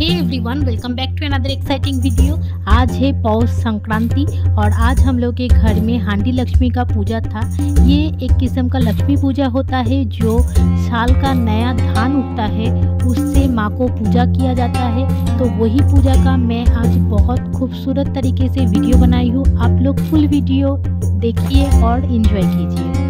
Hey everyone welcome back to another exciting video आज है पौष संक्रांति और आज हम लोग के घर में हांडी लक्ष्मी का पूजा था। ये एक किस्म का लक्ष्मी पूजा होता है जो साल का नया धान उगता है, उससे माँ को पूजा किया जाता है। तो वही पूजा का मैं आज बहुत खूबसूरत तरीके से वीडियो बनाई हूँ। आप लोग फुल वीडियो देखिए और इन्जॉय कीजिए।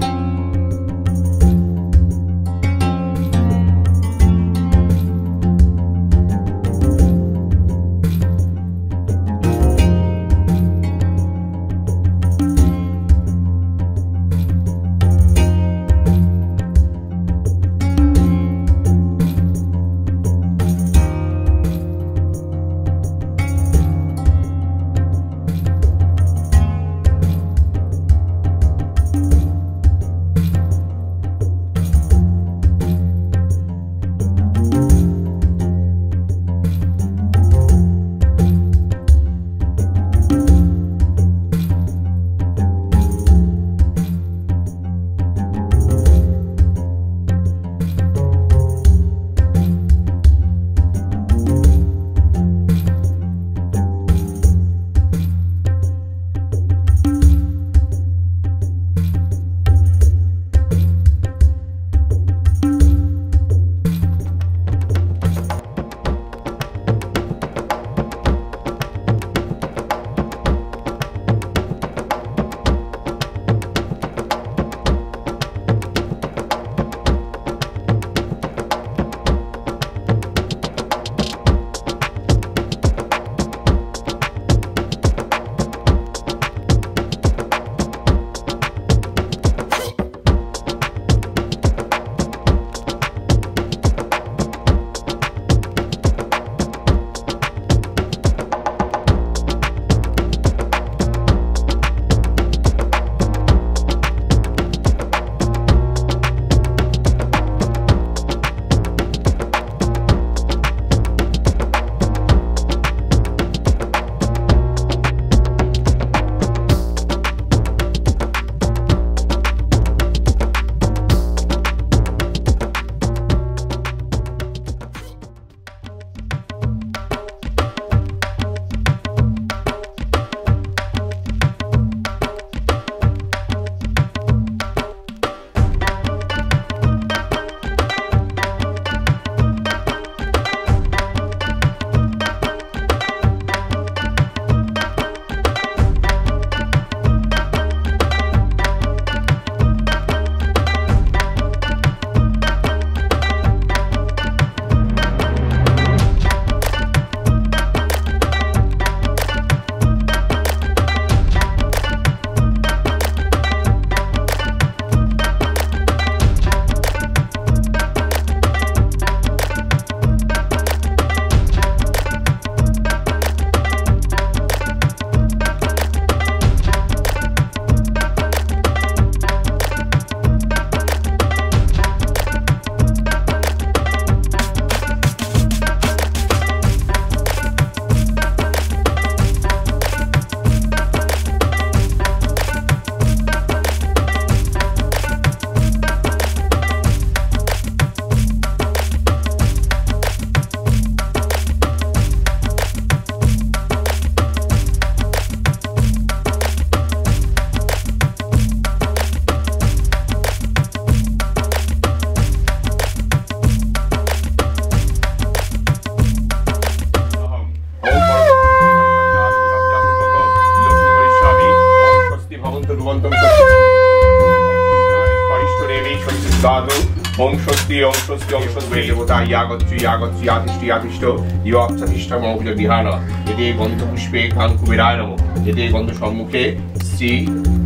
স্বস্তি ওম স্বস্তি দেবতা ইয়াগচ্ছু ইয়াগচ্ছু ইয়াতিষ্ঠ ইয়াতিষ্ঠ ইয়াচ্ছতিষ্ঠ মৌজ বিহান এতে গন্ধ পুষ্পে কাং কুবেরায় নম। এতে গন্ধ সম্মুখে শ্রী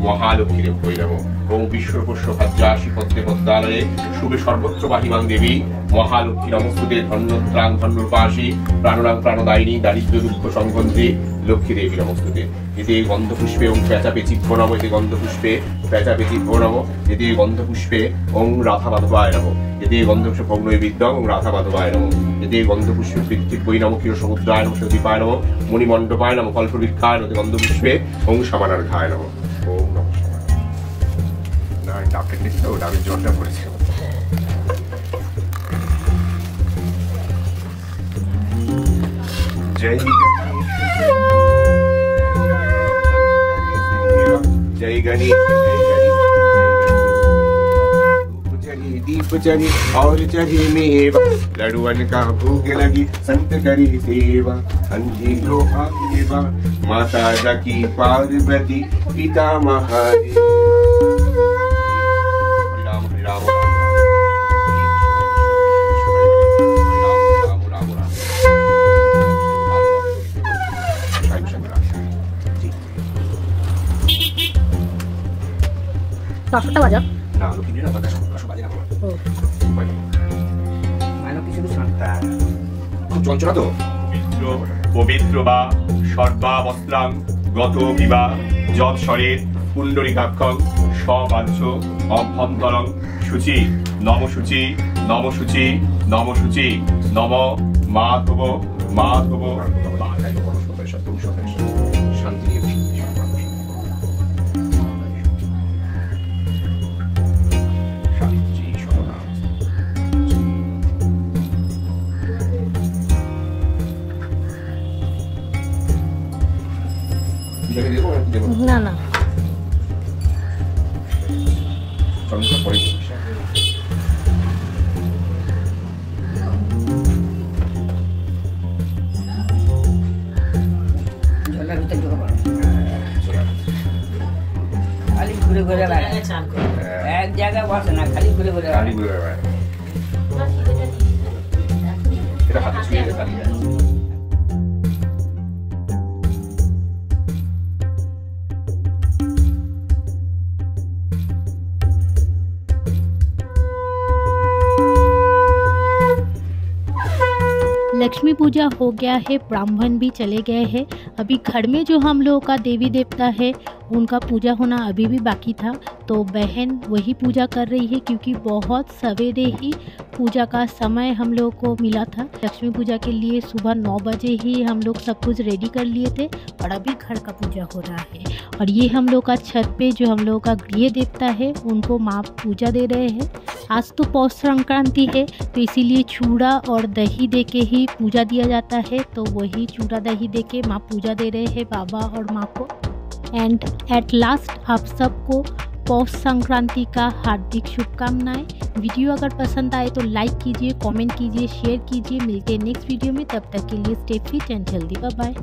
মহালক্ষ্মীর ভৈ নম। ওম বিশ্বকোষ ভাজ্যাসি পদ্মে পদ্মালয়ে শুভে সর্বত্র বাহিমাং দেবী। মহালক্ষ্মী নমস্তুতে ধন্যত্রাং ধন্যপাশী। প্রাণরাং প্রাণদায়িনী দারিদ্র দুঃখ সংবন্ধে লক্ষ্মী দেবীর অবস্থিতে এতে এই গন্ধপুষ্পে ওং পেঁচাপেচি ভোনব এতে গন্ধপুষ্পে পেঁচাপেচি ভোনব এতে গন্ধপুষ্পে ওং রাধা মাধবায় নব এতে গন্ধপুষ্প ভগ্নই বিদ্যা, ওং রাধা মাধবায় নব এতে গন্ধপুষ্পে পৃথিবী নম কির সমুদ্রায় নম, সতীপায় নব মণিমণ্ডপায় নম, কল্পবৃক্ষায় গন্ধ গন্ধপুষ্পে ওং সামানার ঘায় নব ওং নম না ডাক্তার নিশ্চয় ওটা আমি জলটা পড়েছিলাম दीप और चढ़ी मेवा। लड़ुअन का भूख लगी संत करी सेवा। अंधी लोहा देवा माता जकी पार्वती पिता महादेव। हरि राम हरि राम राम राम। राम মাইনটি শুধু সান্তা খুব যন্ত্রণা পবিত্র বা সর্বাবস্থান গত বিবাহ যত স্বরের পুণ্ডরিকাক্ষং সবাঞ্চ অভ্যন্তরং সূচি, নমসূচি নমসূচি নমসূচি, নম মাধব মাধব। দেবো নাকি দেবো না? না না চন্দ্র পরে জলের ভিতরে ঢুকে পড়ো খালি ঘুরে ঘুরে বেড়ায় এক জায়গায় বসে না খালি ঘুরে ঘুরে কালী বেড়ায় বুড়ে বেড়ায়। এটা হাতে ছুঁয়ে लक्ष्मी पूजा हो गया है, ब्राह्मण भी चले गए हैं। अभी घर में जो हम लोगों का देवी देवता है उनका पूजा होना अभी भी बाकी था तो बहन वही पूजा कर रही है क्योंकि बहुत सवेरे ही पूजा का समय हम लोगों को मिला था। लक्ष्मी पूजा के लिए सुबह नौ बजे ही हम लोग सब कुछ रेडी कर लिए थे और अभी घर का पूजा हो रहा है। और ये हम लोग का छत पे जो हम लोगों का गृह देवता है, उनको माँ पूजा दे रहे हैं। आज तो पौष संक्रांति है तो इसीलिए चूड़ा और दही दे के ही पूजा दिया जाता है तो वही चूड़ा दही दे के माँ पूजा दे रहे हैं बाबा और माँ को। एंड एट लास्ट आप सबको पौष संक्रांति का हार्दिक शुभकामनाएँ। वीडियो अगर पसंद आए तो लाइक कीजिए कमेंट कीजिए शेयर कीजिए। मिलते हैं नेक्स्ट वीडियो में। तब तक के लिए स्टे फिट एंड जल्दी बाय